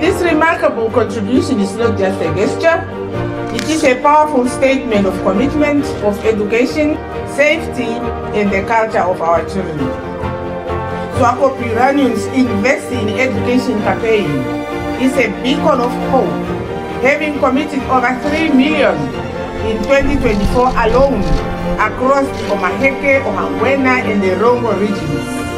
This remarkable contribution is not just a gesture, it is a powerful statement of commitment of education, safety, and the culture of our children. So, Swakop Uranium's Invest in Education campaign is a beacon of hope, having committed over 3 million in 2024 alone across the Omaheke, and the Erongo regions.